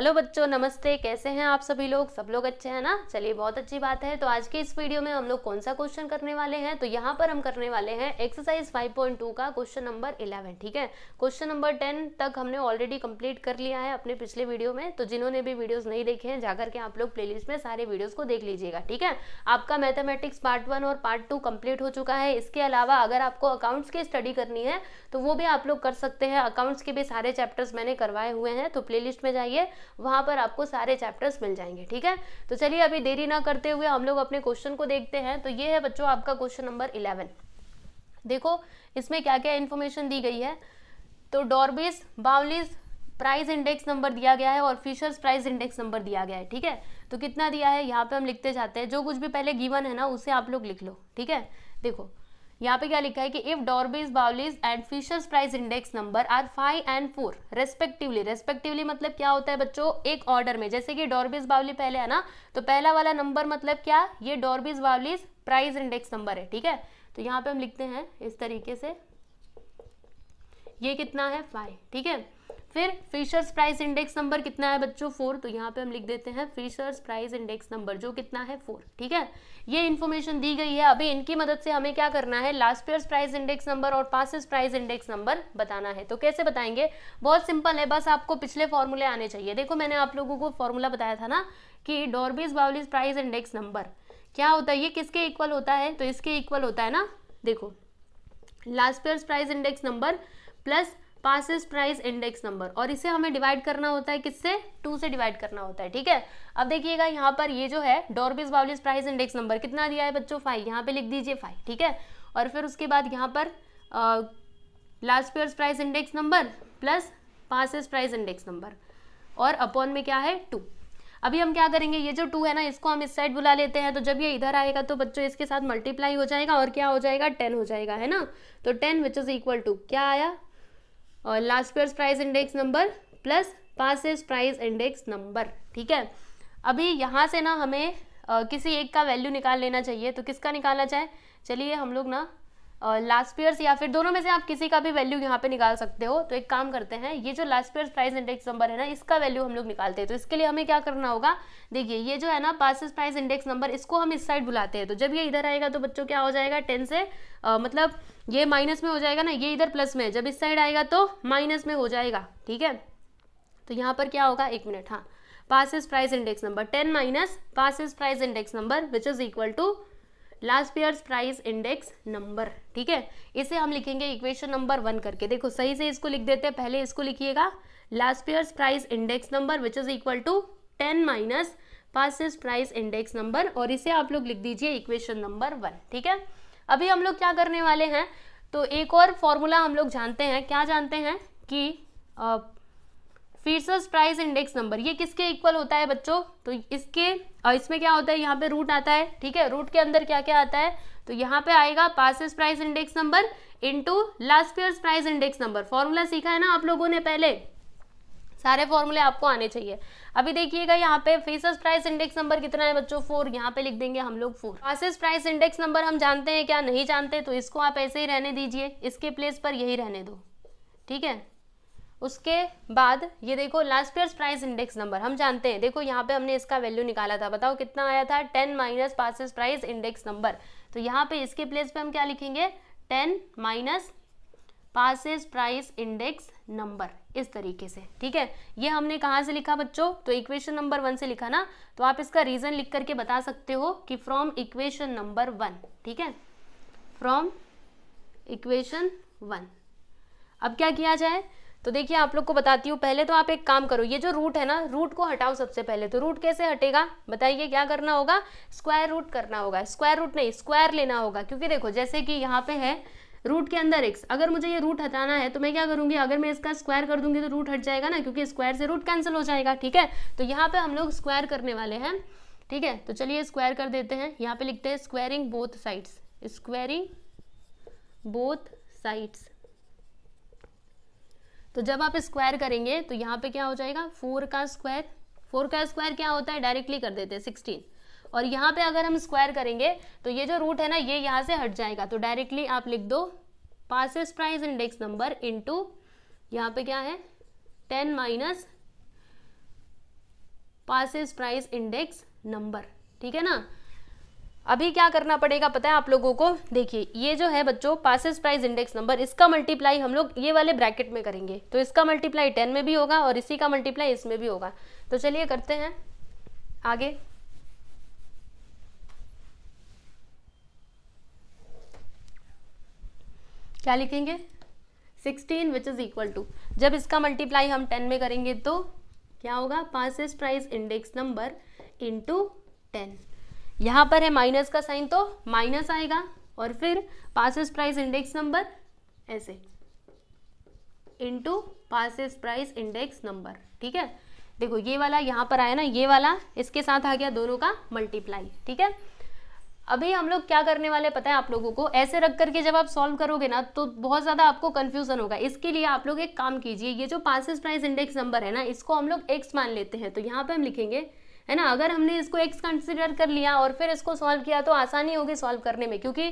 Hello बच्चों, नमस्ते। कैसे हैं आप सभी लोग? सब लोग अच्छे हैं ना? चलिए, बहुत अच्छी बात है। तो आज के इस वीडियो में हम लोग कौन सा क्वेश्चन करने वाले हैं? तो यहाँ पर हम करने वाले हैं एक्सरसाइज 5.2 का क्वेश्चन नंबर 11 ठीक है? क्वेश्चन नंबर 10 तक हमने ऑलरेडी कंप्लीट कर लिया है अपने पिछले वीडियो में। तो जिन्होंने भी वीडियोज़ नहीं देखे हैं, जाकर के आप लोग प्ले में सारे वीडियोज़ को देख लीजिएगा, ठीक है? आपका मैथमेटिक्स पार्ट वन और पार्ट टू कंप्लीट हो चुका है। इसके अलावा अगर आपको अकाउंट्स की स्टडी करनी है तो वो भी आप लोग कर सकते हैं। अकाउंट्स के भी सारे चैप्टर्स मैंने करवाए हुए हैं तो प्ले में जाइए। वहाँ पर आपको सारे चैप्टर्स मिल जाएँगे, ठीक है? तो चलिए अभी देरी ना करते हुए हम लोग अपने क्वेश्चन को देखते हैं। तो ये है बच्चों आपका क्वेश्चन नंबर इलेवन देखो, इसमें क्या क्या इन्फॉर्मेशन दी गई है? तो Dorbish Bowley's price index number दिया गया है और फिशर्स प्राइस इंडेक्स नंबर दिया गया है, ठीक है? तो कितना दिया है? यहाँ पे हम लिखते जाते हैं। जो कुछ भी पहले गिवन है ना, उसे आप लोग लिख लो, ठीक है? देखो यहाँ पे क्या लिखा है कि if Dorbish Bowley's and Fisher's price index number are five and four respectively respectively मतलब क्या होता है बच्चों? एक ऑर्डर में। जैसे कि डॉर्बिस बाउली पहले है ना? तो पहला वाला नंबर मतलब क्या? ये Dorbish Bowley's price index number है, ठीक है? तो यहाँ पे हम लिखते हैं इस तरीके से। ये कितना है? फाइव ठीक है? फिर फिशर्स प्राइस इंडेक्स नंबर कितना है बच्चों? फोर तो यहाँ पे हम लिख देते हैं फिशर्स प्राइस इंडेक्स नंबर जो कितना है? फोर ठीक है? ये इन्फॉर्मेशन दी गई है। अभी इनकी मदद से हमें क्या करना है? Last year price index number और पासिस प्राइस इंडेक्स नंबर बताना है। तो कैसे बताएँगे? बहुत सिंपल है, बस आपको पिछले फॉर्मूले आने चाहिए। देखो, मैंने आप लोगों को फॉर्मूला बताया था ना कि Dorbish Bowley's price index number क्या होता है? ये किसके इक्वल होता है? तो इसके इक्वल होता है ना? देखो Laspeyres price index number plus Paasche's price index number और इसे हमें डिवाइड करना होता है किससे? टू से डिवाइड करना होता है, ठीक है? अब देखिएगा, यहाँ पर ये जो है Dorbish Bowley's price index number कितना दिया है बच्चों? फाइव यहाँ पे लिख दीजिए फाइव ठीक है? और फिर उसके बाद यहाँ पर Laspeyres price index number plus Paasche's price index number और अपॉन में क्या है? टू अभी हम क्या करेंगे? ये जो टू है ना, इसको हम इस साइड बुला लेते हैं तो जब ये इधर आएगा तो बच्चों इसके साथ मल्टीप्लाई हो जाएगा और क्या हो जाएगा? टेन हो जाएगा, है ना? तो ten which is equal to क्या आया? और Laspeyres price index number plus Paasche's price index number ठीक है? अभी यहाँ से ना हमें आ, किसी एक का वैल्यू निकाल लेना चाहिए तो किसका निकालना चाहे? चलिए हम लोग ना लास्ट पेयर्स या फिर दोनों में से आप किसी का भी वैल्यू यहाँ पे निकाल सकते हो। तो एक काम करते हैं ये जो Laspeyres price index number है ना इसका वैल्यू हम लोग निकालते हैं। तो इसके लिए हमें क्या करना होगा? देखिए ये जो है ना पासिस प्राइस इंडेक्स नंबर इसको हम इस साइड बुलाते हैं। तो जब ये इधर आएगा तो बच्चों क्या हो जाएगा? टेन से आ, मतलब ये माइनस में हो जाएगा ना, ये इधर प्लस में जब इस साइड आएगा तो माइनस में हो जाएगा, ठीक है? तो यहाँ पर क्या होगा? एक मिनट हाँ। Paasche's price index number ten minus Paasche's price index number which is equal to Laspeyres price index number ठीक है? इसे हम लिखेंगे इक्वेशन नंबर वन करके। देखो, सही से इसको लिख देते हैं, पहले इसको लिखिएगा। Laspeyres price index number which is equal to ten minus Paasche's price index number और इसे आप लोग लिख दीजिए इक्वेशन नंबर वन ठीक है? अभी हम लोग क्या करने वाले हैं? तो एक और फॉर्मूला हम लोग जानते हैं। क्या जानते हैं? कि फीसर्स प्राइस इंडेक्स नंबर ये किसके इक्वल होता है बच्चों? तो इसके और इसमें क्या होता है? यहाँ पे रूट आता है, ठीक है? रूट के अंदर क्या क्या आता है? तो यहाँ पे आएगा Paasche's price index number into Laspeyres price index number formula सीखा है ना आप लोगों ने पहले? सारे फॉर्मूले आपको आने चाहिए। अभी देखिएगा यहाँ पे फेसस प्राइस इंडेक्स नंबर कितना है बच्चों? फोर यहाँ पे लिख देंगे हम लोग four Paasche's price index number हम जानते हैं क्या? नहीं जानते तो इसको आप ऐसे ही रहने दीजिए। इसके प्लेस पर यही रहने दो। ठीक है? उसके बाद ये देखो last year price index number हम जानते हैं। देखो, यहाँ पे हमने इसका वैल्यू निकाला था। बताओ कितना आया था? Ten minus Paasche's price index number तो यहाँ पे इसके प्लेस पे हम क्या लिखेंगे? Ten minus Paasche's price index number इस तरीके से, ठीक है? ये हमने कहाँ से लिखा बच्चों? तो इक्वेशन नंबर वन से लिखा ना? तो आप इसका रीजन लिख करके बता सकते हो कि फ्रॉम इक्वेशन नंबर वन ठीक है? फ्रॉम इक्वेशन वन अब क्या किया जाए? तो देखिए, आप लोग को बताती हूँ पहले तो आप एक काम करो, ये जो रूट है ना रूट को हटाओ सबसे पहले तो रूट कैसे हटेगा? बताइए, क्या करना होगा? स्क्वायर रूट करना होगा स्क्वायर रूट नहीं स्क्वायर लेना होगा, क्योंकि देखो, जैसे कि यहाँ पे है रूट के अंदर एक्स अगर मुझे ये रूट हटाना है तो मैं क्या करूँगी? अगर मैं इसका स्क्वायर कर दूँगी तो रूट हट जाएगा ना, क्योंकि स्क्वायर से रूट कैंसिल हो जाएगा, ठीक है? तो यहाँ पे हम लोग स्क्वायर करने वाले हैं, ठीक है? तो चलिए स्क्वायर कर देते हैं। यहाँ पे लिखते हैं squaring both sides squaring both sides तो जब आप स्क्वायर करेंगे तो यहाँ पे क्या हो जाएगा? फोर का स्क्वायर फोर का स्क्वायर क्या होता है? डायरेक्टली कर देते हैं सिक्सटीन और यहाँ पे अगर हम स्क्वायर करेंगे तो ये जो रूट है ना, ये यहाँ से हट जाएगा। तो डायरेक्टली आप लिख दो Paasche's price index number into यहाँ पे क्या है? Ten minus Paasche's price index number ठीक है ना? अभी क्या करना पड़ेगा पता है आप लोगों को? देखिए, ये जो है बच्चों पासिस प्राइस इंडेक्स नंबर इसका मल्टीप्लाई हम लोग ये वाले ब्रैकेट में करेंगे। तो इसका मल्टीप्लाई टेन में भी होगा और इसी का मल्टीप्लाई इसमें भी होगा। तो चलिए करते हैं, आगे। क्या लिखेंगे? Sixteen which is equal to जब इसका मल्टीप्लाई हम टेन में करेंगे तो क्या होगा? Paasche's price index number into ten यहाँ पर है माइनस का साइन तो माइनस आएगा और फिर पासिस प्राइस इंडेक्स नंबर ऐसे। Into Paasche's price index number ठीक है? देखो, ये वाला यहाँ पर आया ना, ये वाला, इसके साथ आ गया दोनों का मल्टीप्लाई ठीक है? अभी हम लोग क्या करने वाले पता है आप लोगों को? ऐसे रख करके जब आप सॉल्व करोगे ना तो बहुत ज़्यादा आपको कंफ्यूजन होगा। इसके लिए आप लोग एक काम कीजिए, ये जो पासिस प्राइस इंडेक्स नंबर है ना, इसको हम लोग एक्स मान लेते हैं। तो यहाँ पे हम लिखेंगे, है ना? अगर हमने इसको एक्स कंसिडर कर लिया और फिर इसको सॉल्व किया तो आसानी होगी सॉल्व करने में, क्योंकि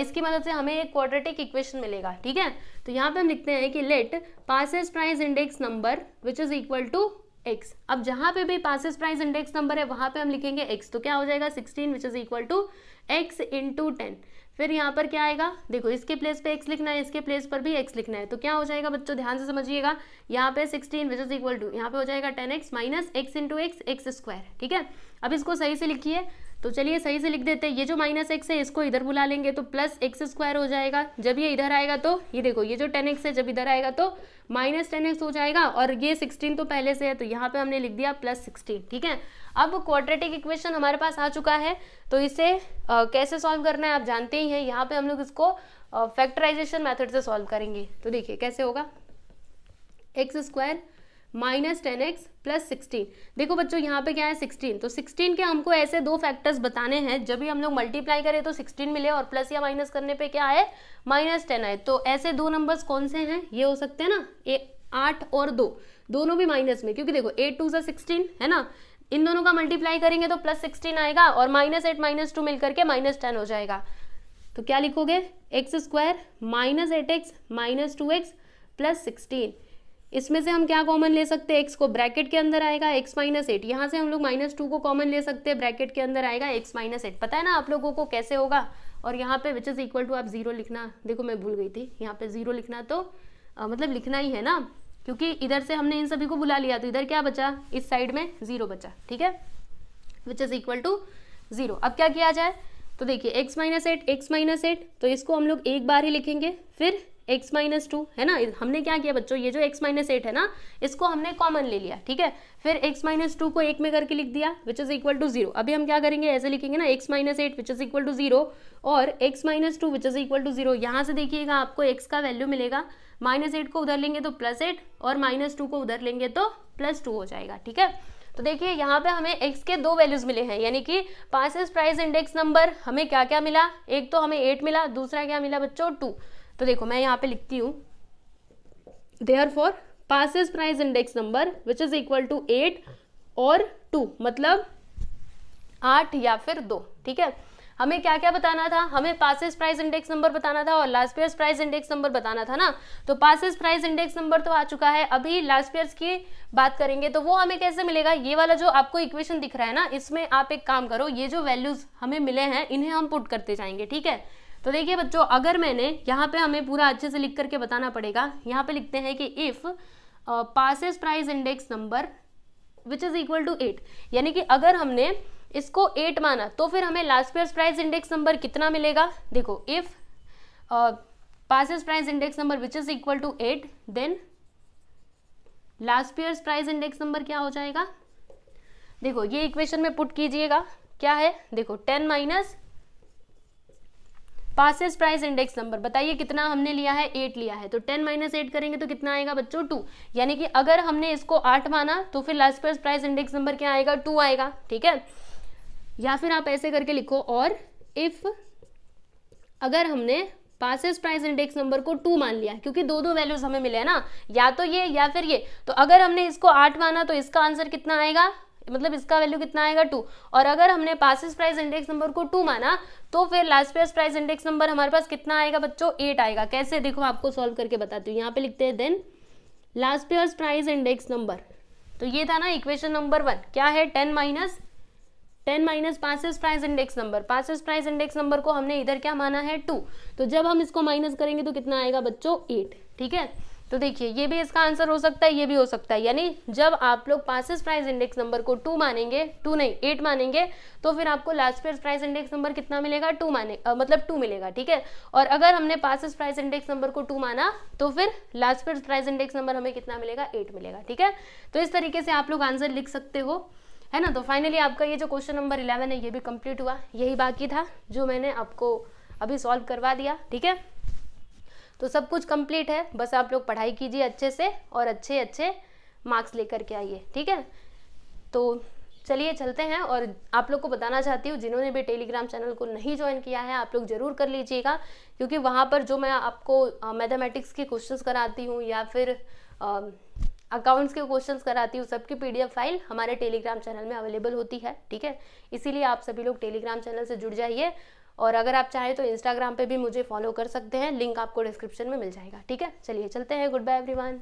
इसकी मदद से हमें एक क्वाड्रेटिक इक्वेशन मिलेगा, ठीक है? तो यहाँ पे हम लिखते हैं कि let Paasche's price index number which is equal to x अब जहाँ पे भी पासिस प्राइस इंडेक्स नंबर है, वहाँ पे हम लिखेंगे एक्स तो क्या हो जाएगा? Sixteen which is equal to x into ten फिर यहाँ पर क्या आएगा? देखो, इसके प्लेस पे एक्स लिखना है, इसके प्लेस पर भी एक्स लिखना है। तो क्या हो जाएगा बच्चों? ध्यान से समझिएगा। यहाँ पे sixteen which is equal to यहाँ पे हो जाएगा ten x minus x into x x square ठीक है? अब इसको सही से लिखिए। तो चलिए सही से लिख देते हैं। ये जो माइनस एक्स है इसको इधर बुला लेंगे तो प्लस एक्स स्क्वायर हो जाएगा। जब ये इधर आएगा तो ये देखो ये जो टेन एक्स है जब इधर आएगा तो माइनस टेन एक्स हो जाएगा और ये सिक्सटीन तो पहले से है तो यहाँ पे हमने लिख दिया प्लस सिक्सटीन ठीक है? अब क्वाड्रेटिक इक्वेशन हमारे पास आ चुका है तो इसे आ, कैसे सॉल्व करना है आप जानते ही हैं। यहाँ पे हम लोग इसको फैक्टराइजेशन मेथड से सॉल्व करेंगे। तो देखिए कैसे होगा? X square minus ten x plus sixteen. देखो बच्चों, यहाँ पे क्या है, सिक्सटीन। तो सिक्सटीन के हमको ऐसे दो फैक्टर्स बताने हैं। जब भी हम लोग मल्टीप्लाई करें तो सिक्सटीन मिले और प्लस या माइनस करने पे क्या आए? माइनस टेन आए। तो ऐसे दो नंबर्स कौन से हैं? ये हो सकते हैं ना, ए, आठ और दो। दोनों भी माइनस में, क्योंकि देखो एट टू सिक्सटीन है ना? इन दोनों का मल्टीप्लाई करेंगे तो प्लस सिक्सटीन आएगा और माइनस एट माइनस टू मिलकर के माइनस टेन हो जाएगा। तो क्या लिखोगे? X square minus eight x minus two x plus sixteen इसमें से हम क्या कॉमन ले सकते हैं? एक्स को ब्रैकेट के अंदर आएगा एक्स माइनस एट यहाँ से हम लोग माइनस टू को कॉमन ले सकते हैं ब्रैकेट के अंदर आएगा एक्स माइनस एट पता है ना आप लोगों को कैसे होगा? और यहाँ पे विच इज़ इक्वल टू आप ज़ीरो लिखना देखो मैं भूल गई थी यहाँ पे ज़ीरो लिखना तो आ, मतलब लिखना ही है ना? क्योंकि इधर से हमने इन सभी को बुला लिया तो इधर क्या बचा? इस साइड में ज़ीरो बचा ठीक है? Which is equal to zero अब क्या किया जाए? तो देखिए x minus eight x minus eight तो इसको हम लोग एक बार ही लिखेंगे फिर एक्स माइनस टू, है ना? हमने क्या किया बच्चों? ये जो एक्स माइनस एट है ना, इसको हमने कॉमन ले लिया, ठीक है? फिर एक्स माइनस टू को एक में करके लिख दिया which is equal to zero अभी हम क्या करेंगे? ऐसे लिखेंगे ना, x minus eight which is equal to zero और x minus two which is equal to zero यहाँ से देखिएगा, आपको एक्स का वैल्यू मिलेगा। माइनस एट को उधर लेंगे तो प्लस एट और माइनस टू को उधर लेंगे तो प्लस टू हो जाएगा, ठीक है? तो देखिए, यहाँ पे हमें x के दो वैल्यूज़ मिले हैं, यानी कि पासिस प्राइस इंडेक्स नंबर हमें क्या क्या मिला? एक तो हमें एट मिला, दूसरा क्या मिला बच्चों? टू तो देखो, मैं यहाँ पे लिखती हूँ therefore Paasche's price index number which is equal to eight और टू मतलब आठ या फिर दो, ठीक है? हमें क्या क्या बताना था? हमें पासिस प्राइस इंडेक्स नंबर बताना था और Laspeyres price index number बताना था ना? तो पासिस प्राइस इंडेक्स नंबर तो आ चुका है। अभी लास्ट पेयर्स की बात करेंगे तो वो हमें कैसे मिलेगा? ये वाला जो आपको इक्वेशन दिख रहा है ना, इसमें आप एक काम करो, ये जो वैल्यूज़ हमें मिले हैं, इन्हें हम पुट करते जाएँगे, ठीक है? तो देखिए बच्चों, अगर मैंने यहाँ पे हमें पूरा अच्छे से लिख करके बताना पड़ेगा, यहाँ पे लिखते हैं कि if Paasche's price index number which is equal to eight यानी कि अगर हमने इसको एट माना तो फिर हमें Laspeyres price index number कितना मिलेगा? देखो if Paasche's price index number which is equal to eight then Laspeyres price index number क्या हो जाएगा? देखो, ये इक्वेशन में पुट कीजिएगा। क्या है? देखो ten minus Paasche's price index number बताइए कितना हमने लिया है? एट लिया है। तो टेन माइनस एट करेंगे तो कितना आएगा बच्चों? टू यानी कि अगर हमने इसको आठ माना तो फिर लास्ट प्राइस इंडेक्स नंबर क्या आएगा? टू आएगा। ठीक है? या फिर आप ऐसे करके लिखो, और इफ़ अगर हमने पासिस प्राइस इंडेक्स नंबर को टू मान लिया, क्योंकि दो दो वैल्यूज़ हमें मिले हैं ना, या तो ये या फिर ये। तो अगर हमने इसको आठ माना तो इसका आंसर कितना आएगा? मतलब इसका वैल्यू कितना आएगा टू और अगर हमने पासिस प्राइस इंडेक्स नंबर को टू माना तो फिर Laspeyres price index number हमारे पास कितना आएगा बच्चों? एट आएगा। कैसे? देखो आपको सॉल्व करके बताती हूँ। यहाँ पे लिखते हैं then Laspeyres price index number तो ये था ना इक्वेशन नंबर वन क्या है? Ten minus ten minus Paasche's price index number Paasche's price index number को हमने इधर क्या माना है? टू तो जब हम इसको माइनस करेंगे तो कितना आएगा बच्चों? एट ठीक है? तो देखिए ये भी इसका आंसर हो सकता है ये भी हो सकता है। यानी जब आप लोग पासिस प्राइस इंडेक्स नंबर को टू मानेंगे टू नहीं एट मानेंगे तो फिर आपको Laspeyres price index number कितना मिलेगा? टू माने आ, मतलब टू मिलेगा ठीक है? और अगर हमने पासिस प्राइस इंडेक्स नंबर को टू माना तो फिर Laspeyres price index number हमें कितना मिलेगा? एट मिलेगा ठीक है? तो इस तरीके से आप लोग आंसर लिख सकते हो है ना? तो फाइनली आपका ये जो क्वेश्चन नंबर इलेवन है ये भी कंप्लीट हुआ। यही बाकी था जो मैंने आपको अभी सॉल्व करवा दिया ठीक है? तो सब कुछ कंप्लीट है। बस आप लोग पढ़ाई कीजिए अच्छे से और अच्छे अच्छे मार्क्स लेकर के आइए, ठीक है? तो चलिए, चलते हैं और आप लोग को बताना चाहती हूँ, जिन्होंने भी टेलीग्राम चैनल को नहीं ज्वाइन किया है, आप लोग ज़रूर कर लीजिएगा, क्योंकि वहाँ पर जो मैं आपको मैथमेटिक्स के क्वेश्चंस कराती हूँ या फिर अकाउंट्स के क्वेश्चंस कराती हूँ, सबकी पीडीएफ फ़ाइल हमारे टेलीग्राम चैनल में अवेलेबल होती है, ठीक है? इसीलिए आप सभी लोग टेलीग्राम चैनल से जुड़ जाइए। और अगर आप चाहें तो इंस्टाग्राम पे भी मुझे फॉलो कर सकते हैं। लिंक आपको डिस्क्रिप्शन में मिल जाएगा। ठीक है? चलिए, चलते हैं। Good bye everyone